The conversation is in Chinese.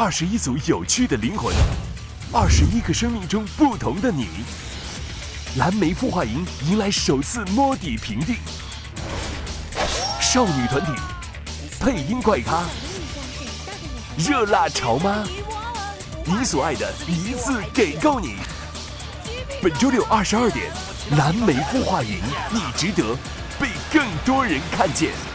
二十一组有趣的灵魂二十一个生命中不同的你蓝莓孵化营迎来首次摸底评定少女团体配音怪咖热辣潮妈你所爱的一次给够你。本周六二十二点蓝莓孵化营你值得被更多人看见。